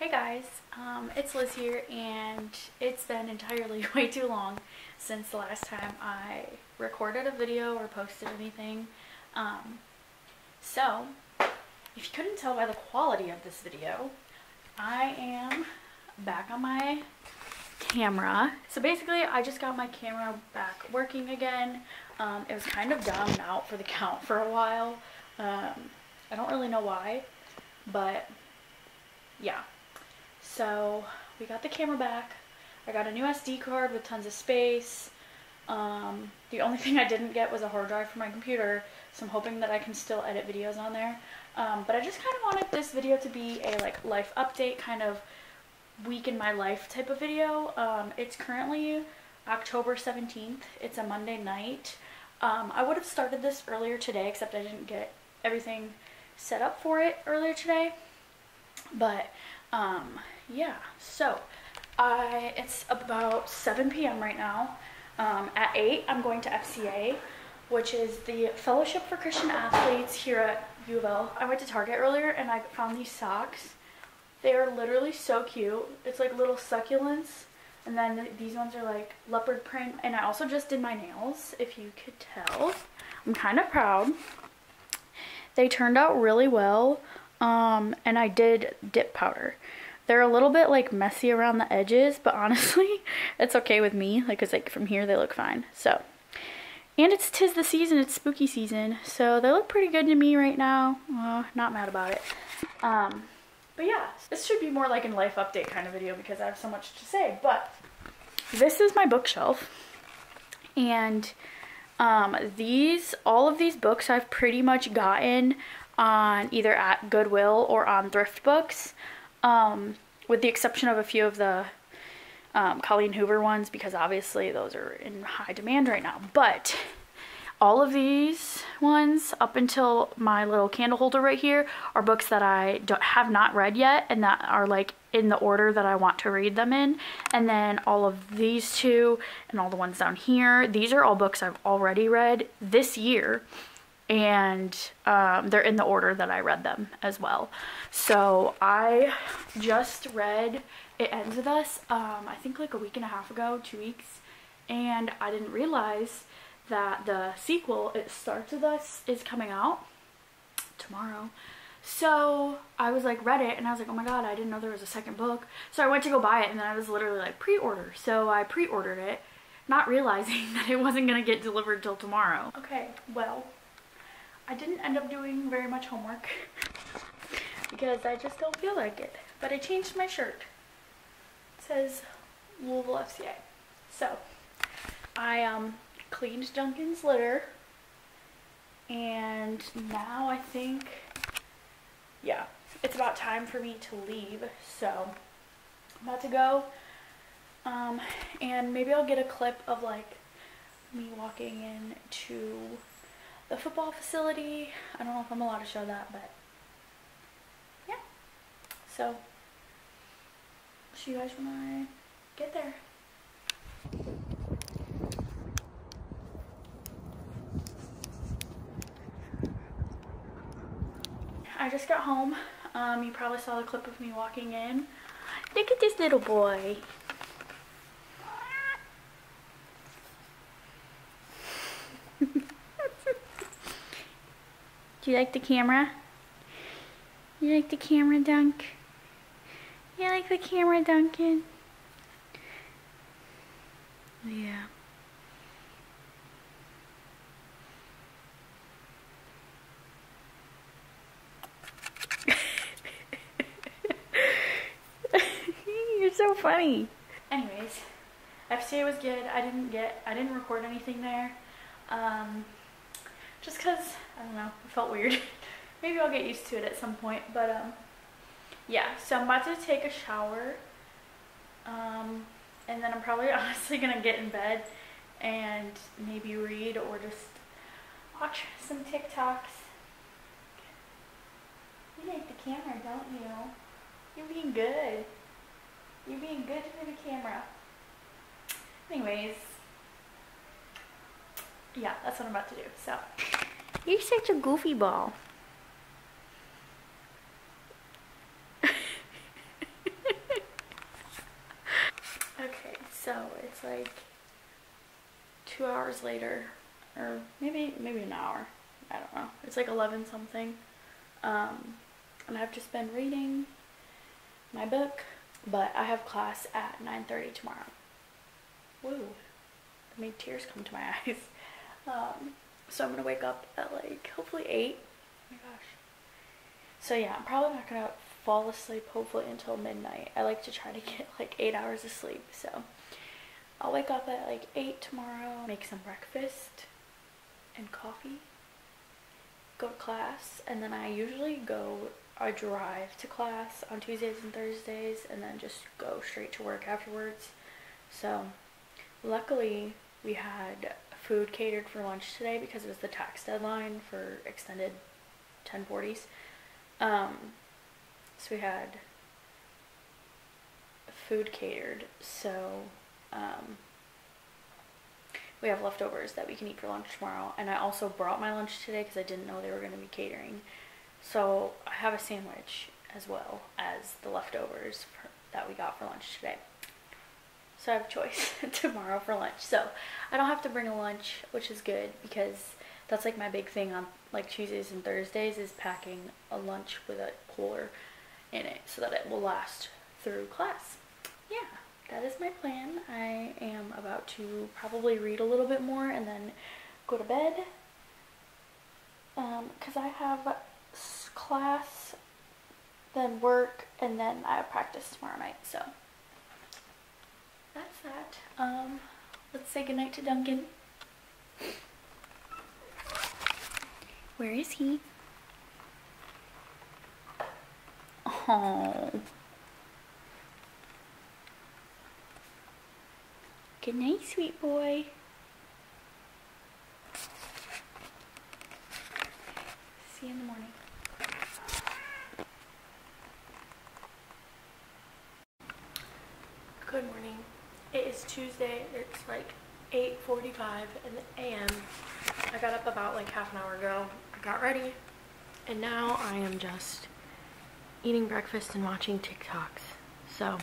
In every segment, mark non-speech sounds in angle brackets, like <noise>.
Hey guys, um, it's Liz here and it's been entirely <laughs> way too long since the last time I recorded a video or posted anything. Um, so, if you couldn't tell by the quality of this video, I am back on my camera. So basically I just got my camera back working again. Um, it was kind of down and out for the count for a while. Um, I don't really know why, but yeah. So we got the camera back. I got a new SD card with tons of space. Um, the only <laughs> thing I didn't get was a hard drive for my computer, so I'm hoping that I can still edit videos on there. Um, but I just kind of wanted this video to be a like life update, kind of week in my life type of video. Um, it's currently October 17th. It's a Monday night. Um, I would have started this earlier today, except I didn't get everything set up for it earlier today. But um, yeah, so I it's about 7 p.m. right now. Um, at 8, I'm going to FCA, which is the Fellowship for Christian Athletes here at U of L. I went to Target earlier and I found these socks. They are literally so cute. It's like little succulents. And then these ones are like leopard print. And I also just did my nails, if you could tell. I'm kind of proud. They turned out really well. Um, and I did dip powder. They're a little bit like messy around the edges, but honestly, <laughs> it's okay with me. Like, cause like from here they look fine. So, and it's tis the season, it's spooky season. So they look pretty good to me right now. Uh, not mad about it. Um, but yeah, this should be more like a life update kind of video because I have so much to say. But this is my bookshelf. And um, these, all of these books I've pretty much gotten on either at Goodwill or on Thrift Books, um, with the exception of a few of the um, Colleen Hoover ones because obviously those are in high demand right now. But all of these ones up until my little candle holder right here are books that I don't, have not read yet and that are like in the order that I want to read them in. And then all of these two and all the ones down here, these are all books I've already read this year and um, they're in the order that I read them as well. So I just read It Ends With Us, um, I think like a week and a half ago, two weeks, and I didn't realize that the sequel, It Starts With Us, is coming out tomorrow. So I was like, read it, and I was like, oh my god, I didn't know there was a second book. So I went to go buy it, and then I was literally like, pre-order. So I pre-ordered it, not realizing <laughs> that it wasn't to get delivered till tomorrow. Okay, well, I didn't end up doing very much homework <laughs> because I just don't feel like it. But I changed my shirt. It says Louisville FCA. So I um, cleaned Duncan's litter and now I think, yeah, it's about time for me to leave. So I'm about to go um, and maybe I'll get a clip of like me walking into the football facility. I don't know if I'm allowed to show that, but yeah. So, see you guys when I get there. I just got home. Um, you probably saw the clip of me walking in. Look at this little boy. You like the camera? You like the camera, Dunk? You like the camera, Duncan? Yeah. <laughs> You're so funny. Anyways, FCA was good. I didn't get, I didn't record anything there. Um, just because, I don't know, it felt weird. <laughs> Maybe I'll get used to it at some point, but um, yeah, so I'm about to take a shower, um, and then I'm probably <laughs> honestly gonna get in bed and maybe read or just watch some TikToks. You like the camera, don't you? You're being good. You're being good for the camera. Anyways, yeah, that's what I'm about to do. So, you're such a goofy ball. okay, so it's like two hours later, or maybe maybe an hour. I don't know. It's like 11 something. Um, and I've just been reading my book, but I have class at 9.30 tomorrow. Woo! Made tears come to my <laughs> eyes. Um, so I'm going to wake up at like hopefully 8. Oh my gosh. So yeah, I'm probably not going to fall asleep hopefully until midnight. I like to try to get like 8 hours of sleep. So I'll wake up at like 8 tomorrow, make some breakfast and coffee, go to class, and then I usually go, I drive to class on Tuesdays and Thursdays and then just go straight to work afterwards. So luckily we had food catered for lunch today because it was the tax deadline for extended 1040s. Um, so we had food catered. So um, we have leftovers that we can eat for lunch tomorrow. And I also brought my lunch today because I didn't know they were going to be catering. So I have a sandwich as well as the leftovers for, that we got for lunch today. So I have a choice <laughs> tomorrow for lunch. So I don't have to bring a lunch, which is good because that's like my big thing on like Tuesdays and Thursdays is packing a lunch with a cooler in it so that it will last through class. Yeah, that is my plan. I am about to probably read a little bit more and then go to bed because um, I have class, then work, and then I have practice tomorrow night. So that's that. Um, let's say goodnight to Duncan. Where is he? Oh. Good night, sweet boy. See you in the morning. Good morning. It is Tuesday. It's like 8.45 in the a.m. I got up about like half an hour ago. I got ready. And now I am just eating breakfast and watching TikToks. So,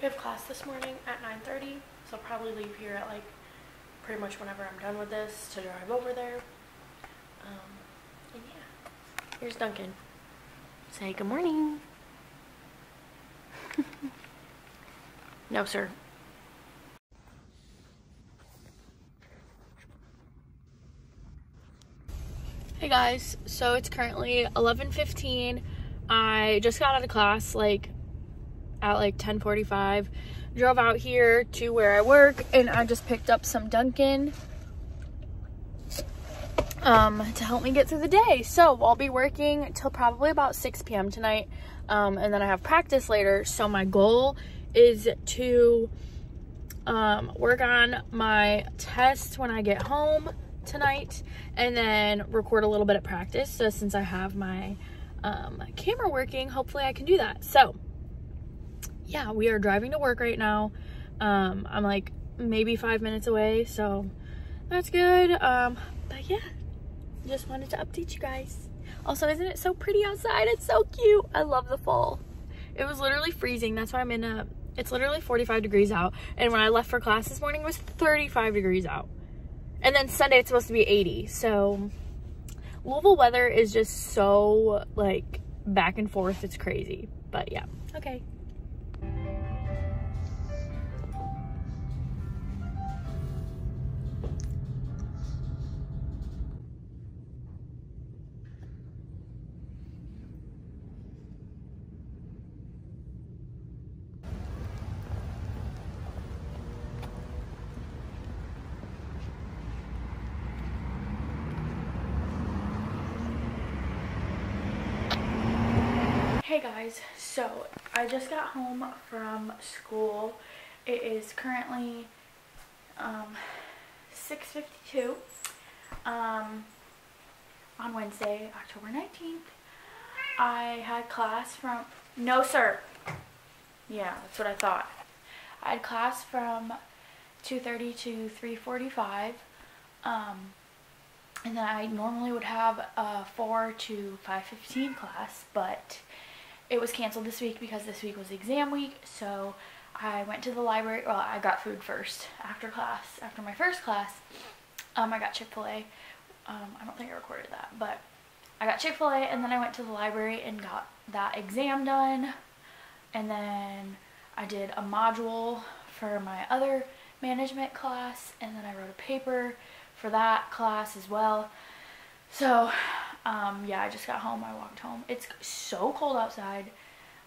we have class this morning at 9.30. So I'll probably leave here at like pretty much whenever I'm done with this to drive over there. Um, and yeah, here's Duncan. Say good morning. <laughs> no, sir. Hey guys, so it's currently 11:15. I just got out of class like at like 10:45. Drove out here to where I work and I just picked up some Dunkin' um, to help me get through the day. So I'll be working till probably about 6 p.m. tonight. Um, and then I have practice later. So my goal is to um, work on my test when I get home tonight and then record a little bit of practice. So since I have my um, camera working, hopefully I can do that. So yeah, we are driving to work right now. Um, I'm like maybe five minutes away, so that's good. Um, but yeah, just wanted to update you guys. Also, isn't it so pretty outside? It's so cute. I love the fall. It was literally freezing. That's why I'm in a, it's literally 45 degrees out. And when I left for class this morning, it was 35 degrees out. And then Sunday it's supposed to be 80. So Louisville weather is just so like back and forth. It's crazy. But yeah, okay. Just got home from school. It is currently um, 6.52 um, on Wednesday, October 19th. I had class from, no sir. Yeah, that's what I thought. I had class from 2.30 to 3.45. Um, and then I normally would have a 4 to 5.15 class, but it was canceled this week because this week was exam week. So I went to the library. Well, I got food first after class. After my first class, um, I got Chick-fil-A. Um, I don't think I recorded that, but I got Chick-fil-A and then I went to the library and got that exam done. And then I did a module for my other management class and then I wrote a paper for that class as well. So, um, yeah, I just got home. I walked home. It's so cold outside.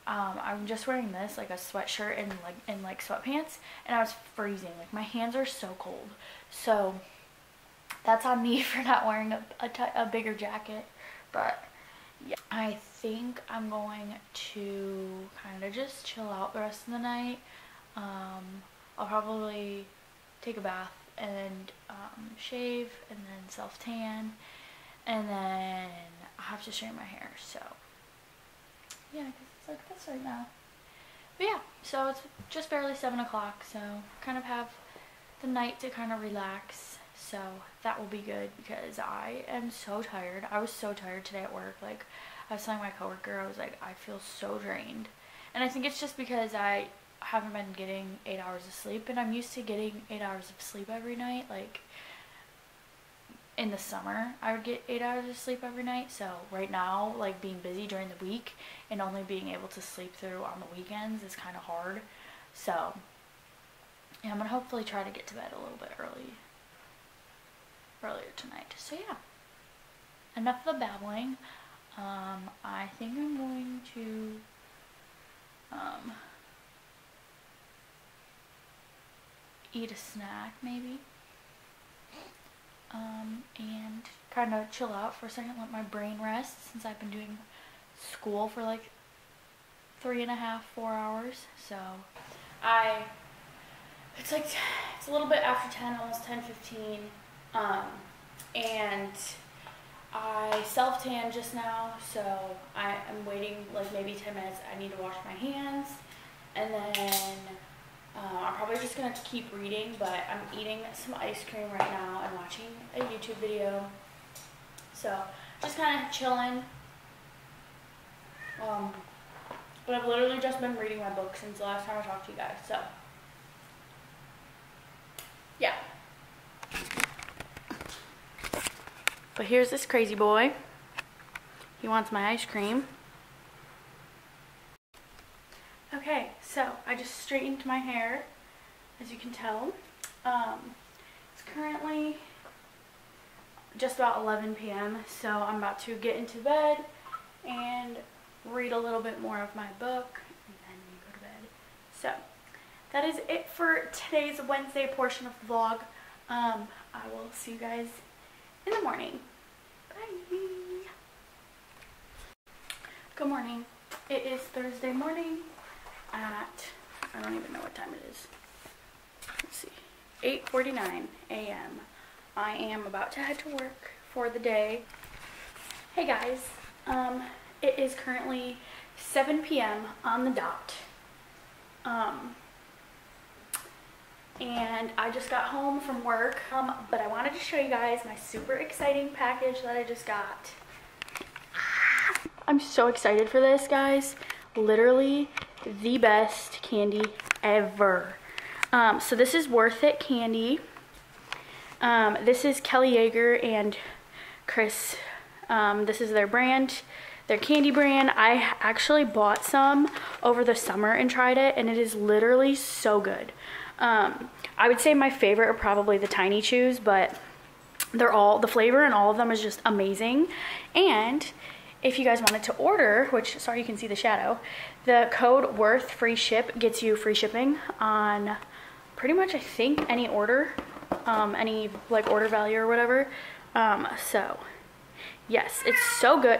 Um, I'm just wearing this, like a sweatshirt and like and like sweatpants, and I was freezing. Like my hands are so cold. So that's on me <laughs> for not wearing a, a, bigger jacket. But yeah, I think I'm going to kind of just chill out the rest of the night. Um, I'll probably take a bath and um, shave and then self tan and then I have to straighten my hair so. Yeah because it's like this right now. But yeah so it's just barely 7 o'clock so kind of have the night to kind of relax. So that will be good because I am so tired. I was so tired today at work. Like I was telling my coworker I was like I feel so drained. And I think it's just because I haven't been getting 8 hours of sleep and I'm used to getting 8 hours of sleep every night like in the summer I would get eight hours of sleep every night. So right now like being busy during the week and only being able to sleep through on the weekends is kind of hard. So yeah, I'm gonna hopefully try to get to bed a little bit early earlier tonight. So yeah. Enough of the babbling. Um, I think I'm going to um, eat a snack maybe um, and kind of chill out for a second, let my brain rest since I've been doing school for like three and a half, four hours. So I, it's like, it's a little bit after 10, almost 10, 15. Um, and I self-tan just now, so I am waiting like maybe 10 minutes. I need to wash my hands and then uh, Probably just going to keep reading, but I'm eating some ice cream right now and watching a YouTube video. So, just kind of chilling. Um, but I've literally just been reading my book since the last time I talked to you guys, so. Yeah. But here's this crazy boy. He wants my ice cream. Okay, so I just straightened my hair, as you can tell. Um, it's currently just about 11 p.m., so I'm about to get into bed and read a little bit more of my book and then go to bed. So, that is it for today's Wednesday portion of the vlog. Um, I will see you guys in the morning. Bye! Good morning. It is Thursday morning at, I don't even know what time it is. Let's see, 8.49 a.m. I am about to head to work for the day. Hey guys, um, it is currently 7 p.m. on the dot. Um, and I just got home from work, um, but I wanted to show you guys my super exciting package that I just got. I'm so excited for this, guys. Literally, the best candy ever. Um, so this is Worth It candy. Um, this is Kelly Yeager and Chris. Um, this is their brand, their candy brand. I actually bought some over the summer and tried it, and it is literally so good. Um, I would say my favorite are probably the Tiny Chews, but they're all, the flavor and all of them is just amazing. And if you guys wanted to order, which sorry you can see the shadow, the code worth free ship gets you free shipping on pretty much I think any order, um, any like order value or whatever. Um, so yes, it's so good.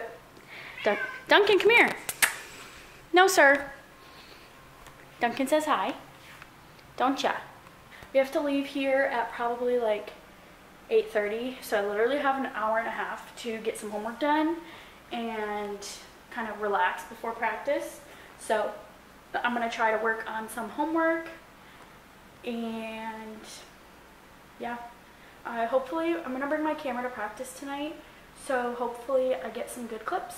Dun Duncan, come here. No, sir. Duncan says hi. Don't ya? We have to leave here at probably like 8.30, so I literally have an hour and a half to get some homework done and kind of relax before practice. So I'm to try to work on some homework and yeah uh, hopefully I'm gonna bring my camera to practice tonight so hopefully I get some good clips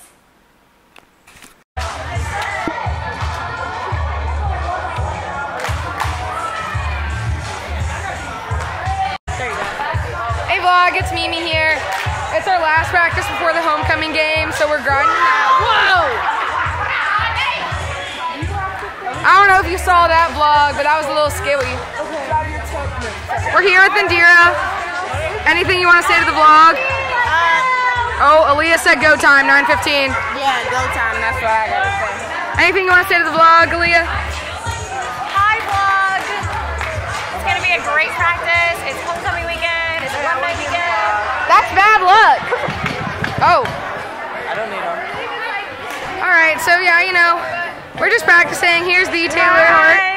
Hey vlog, it's Mimi here. It's our last practice before the homecoming game, so we're grinding out. Whoa! I don't know if you saw that vlog, but that was a little scary. We're here with Indira. Anything you want to say to the vlog? Uh, oh, Aaliyah said go time, 9.15. Yeah, go time. That's what I gotta say. Anything you want to say to the vlog, Aaliyah? Hi vlog! It's gonna be a great practice. It's homecoming weekend. It's alumni weekend. That's bad luck. Oh. I don't need them. All right, so yeah, you know, we're just practicing. Here's the Taylor Hart.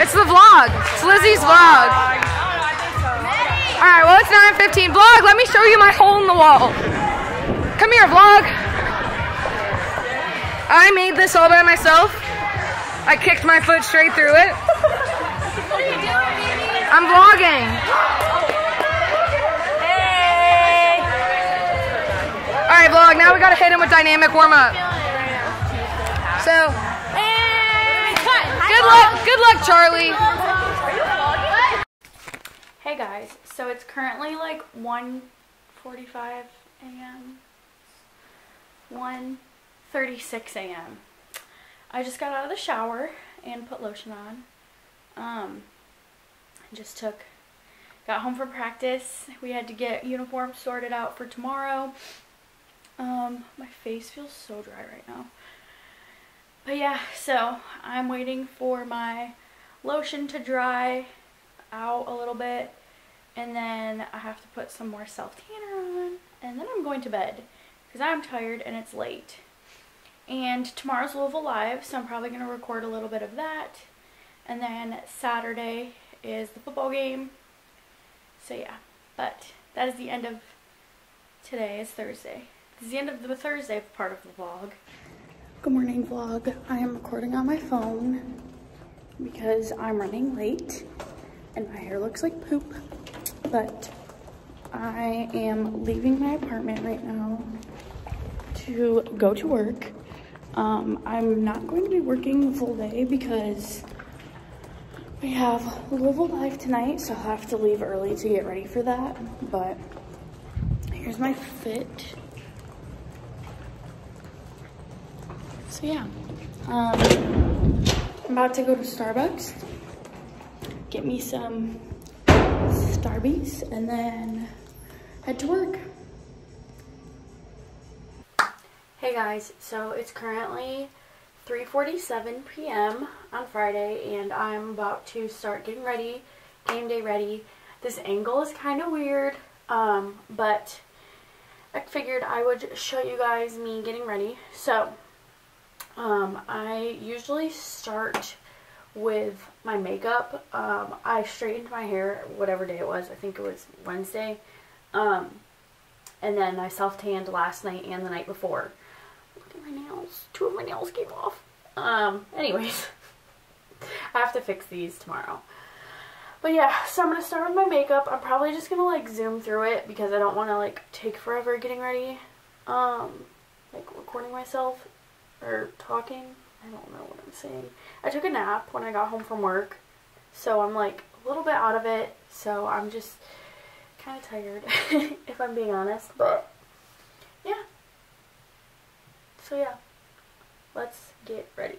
It's the vlog. It's Lizzie's vlog. All right, well, it's 9.15. Vlog, let me show you my hole in the wall. Come here, vlog. I made this all by myself. I kicked my foot straight through it. I'm vlogging. Hey! All right, vlog, now we gotta hit him with dynamic warm up. So, Hey! Good luck, good luck, Charlie. Hey guys, so it's currently like 1:45 a.m. 1:36 a.m. I just got out of the shower and put lotion on. Um, just took, got home from practice. We had to get uniforms sorted out for tomorrow. Um, my face feels so dry right now. But yeah, so I'm waiting for my lotion to dry out a little bit and then I have to put some more self tanner on and then I'm going to bed because I'm tired and it's late. And tomorrow's Louisville Live, so I'm probably going to record a little bit of that. And then Saturday is the football game. So yeah, but that is the end of today. is Thursday. This is the end of the Thursday part of the vlog. Good morning vlog. I am recording on my phone because I'm running late and my hair looks like poop. But I am leaving my apartment right now to go to work. Um, I'm not going to be working the full day because we have Louisville Live tonight, so I'll have to leave early to get ready for that. But here's my fit. So yeah, um, I'm about to go to Starbucks, get me some Starbies, and then head to work. Hey guys, so it's currently 3.47 p.m. on Friday, and I'm about to start getting ready, game day ready. This angle is kind of weird, um, but I figured I would show you guys me getting ready. So, um, I usually start with my makeup. Um, I straightened my hair whatever day it was. I think it was Wednesday. Um, and then I self-tanned last night and the night before. Look at my nails. Two of my nails came off. Um, anyways. <laughs> I have to fix these tomorrow. But yeah, so I'm going to start with my makeup. I'm probably just going to like zoom through it because I don't want to like take forever getting ready. Um, like recording myself or talking. I don't know what I'm saying. I took a nap when I got home from work. So I'm like a little bit out of it. So I'm just kind of tired <laughs> if I'm being honest. But yeah. So yeah. Let's get ready.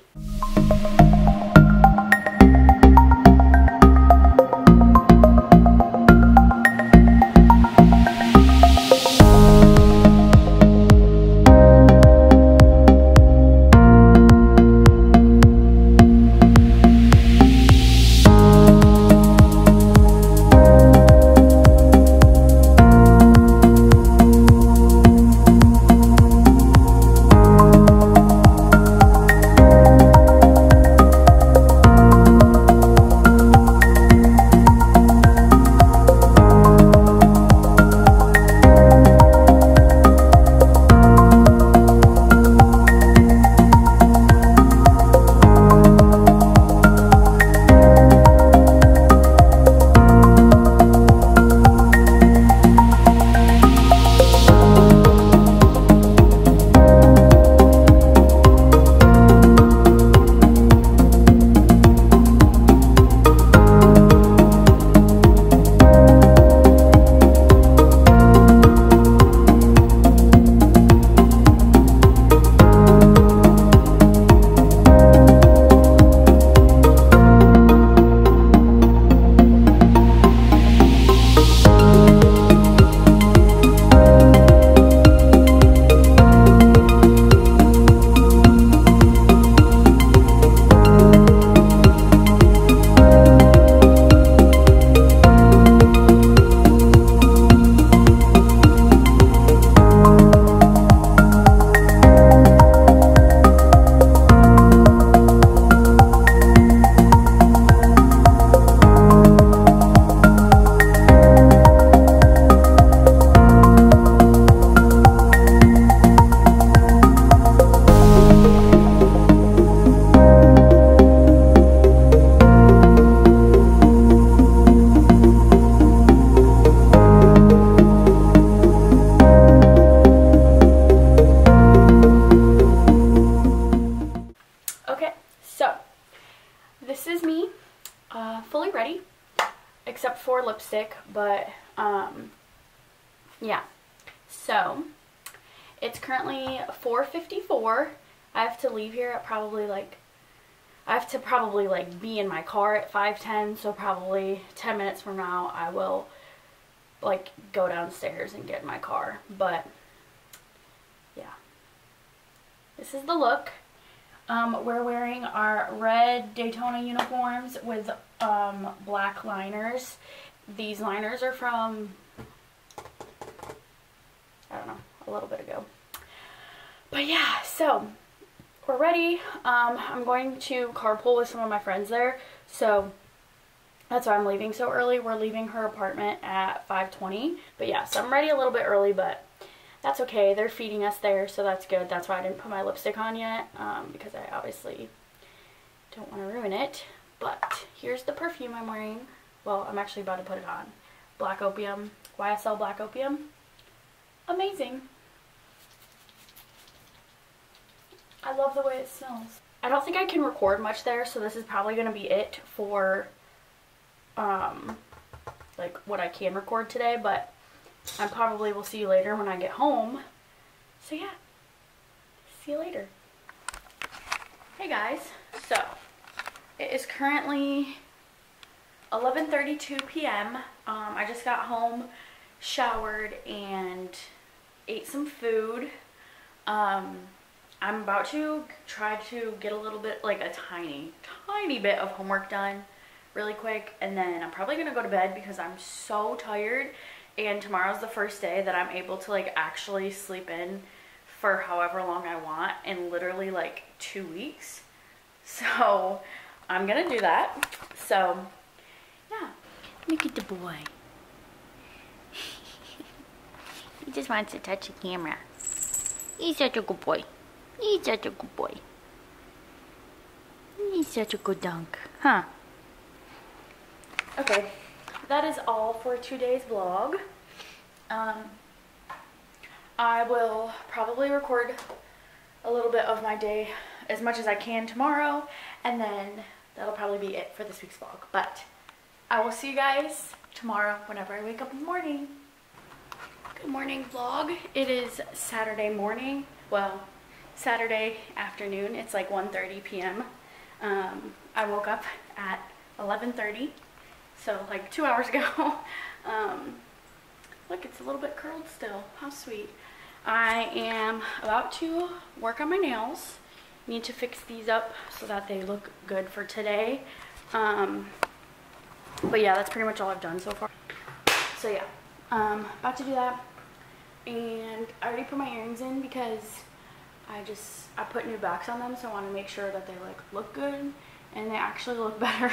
Leave here at probably like, I have to probably like be in my car at 5.10, so probably 10 minutes from now I will like go downstairs and get in my car. But, yeah. This is the look. Um, we're wearing our red Daytona uniforms with um, black liners. These liners are from, I don't know, a little bit ago. But yeah, so we're ready. Um, I'm going to carpool with some of my friends there. So that's why I'm leaving so early. We're leaving her apartment at 5.20. But yeah, so I'm ready a little bit early, but that's okay. They're feeding us there, so that's good. That's why I didn't put my lipstick on yet, um, because I obviously don't want to ruin it. But here's the perfume I'm wearing. Well, I'm actually about to put it on. Black Opium. YSL Black Opium. Amazing. I love the way it smells. I don't think I can record much there, so this is probably going to be it for, um, like, what I can record today, but I probably will see you later when I get home. So yeah, see you later. Hey guys, so it is currently 11.32 p.m. Um, I just got home, showered, and ate some food. Um, I'm about to try to get a little bit, like a tiny, tiny bit of homework done really quick. And then I'm probably going to go to bed because I'm so tired and tomorrow's the first day that I'm able to like actually sleep in for however long I want in literally like two weeks. So I'm gonna do that. So yeah, look at the boy. <laughs> he just wants to touch the camera. He's such a good boy. He's such a good boy. He's such a good dunk, huh? Okay, that is all for today's vlog. Um, I will probably record a little bit of my day as much as I can tomorrow and then that'll probably be it for this week's vlog. But I will see you guys tomorrow whenever I wake up in the morning. Good morning vlog. It is Saturday morning. Well, Saturday afternoon. It's like 1.30 p.m. Um, I woke up at 11.30 so like two hours ago. <laughs> um, look, it's a little bit curled still. How sweet. I am about to work on my nails. Need to fix these up so that they look good for today. Um, but yeah, that's pretty much all I've done so far. So yeah, um, about to do that. And I already put my earrings in because I just, I put new backs on them so I want to make sure that they like look good and they actually <laughs> look better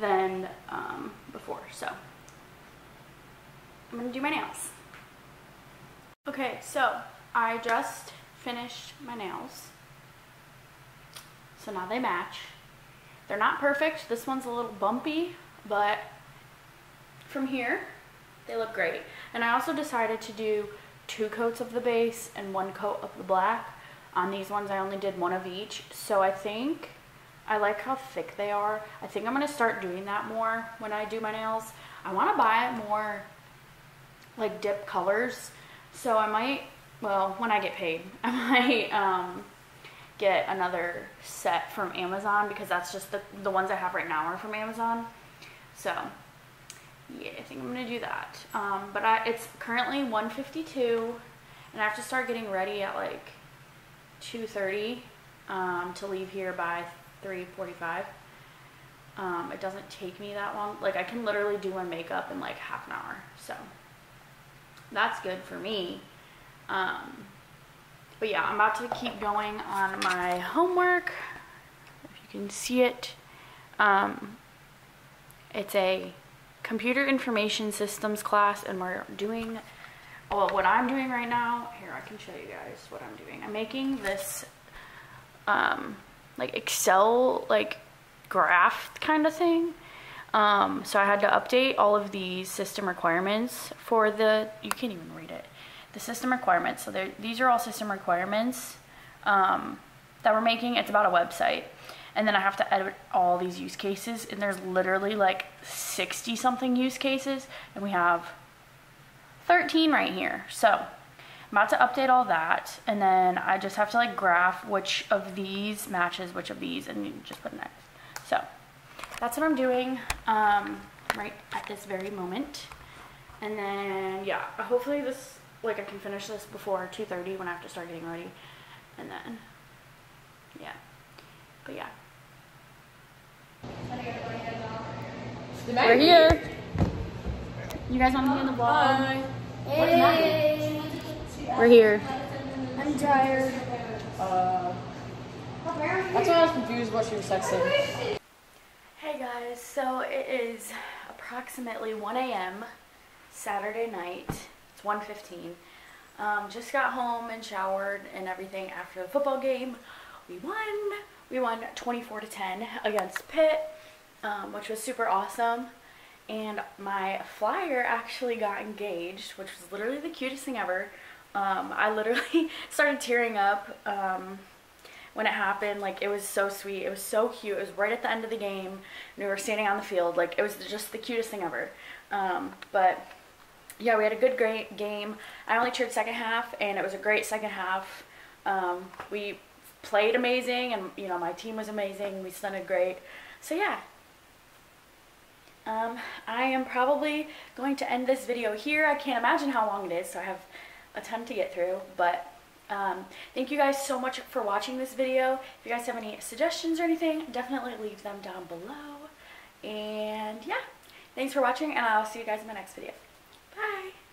than um, before. So I'm gonna do my nails. Okay, so I just finished my nails. So now they match. They're not perfect. This one's a little bumpy, but from here, they look great. And I also decided to do two coats of the base and one coat of the black. On these ones, I only did one of each. So I think I like how thick they are. I think I'm going to start doing that more when I do my nails. I want to buy more like dip colors. So I might, well, when I get paid, <laughs> I might um, get another set from Amazon because that's just the, the ones I have right now are from Amazon. So yeah, I think I'm going to do that. Um, but I, it's currently 152 and I have to start getting ready at like 2.30 um, to leave here by 3.45. Um, it doesn't take me that long. Like I can literally do my makeup in like half an hour. So that's good for me. Um, but yeah, I'm about to keep going on my homework. If you can see it. Um, it's a computer information systems class and we're doing well what I'm doing right now here I can show you guys what I'm doing I'm making this um, like Excel like graph kind of thing. Um, so I had to update all of the system requirements for the, you can't even read it, the system requirements. So these are all system requirements um, that we're making. It's about a website. and then I have to edit all these use cases, and there's literally like 60 something use cases, and we have 13 right here. So I'm about to update all that, and then I just have to like graph which of these matches which of these, and you just put next. So that's what I'm doing um, right at this very moment. And then yeah, hopefully this like I can finish this before 2:30 when I have to start getting ready, and then yeah, but yeah. We're here. You guys want to be in the vlog? Hey. We're here. I'm tired. That's why I was confused what she was texting. Hey guys, so it is approximately 1 a.m. Saturday night. It's 1.15. Um, just got home and showered and everything after the football game. We won. We won 24 to 10 against Pitt, um, which was super awesome. And my flyer actually got engaged, which was literally the cutest thing ever. Um, I literally <laughs> started tearing up. Um, when it happened. Like it was so sweet. It was so cute. It was right at the end of the game. And we were standing on the field. Like it was just the cutest thing ever. Um, but yeah, we had a good great game. I only cheered second half, and it was a great second half. Um, we played amazing, and you know my team was amazing. We stunted great. So yeah. Um, I am probably going to end this video here. I can't imagine how long it is, so I have a ton to get through, but um, thank you guys so much for watching this video. If you guys have any suggestions or anything, definitely leave them down below. And yeah, thanks for watching, and I'll see you guys in my next video. Bye!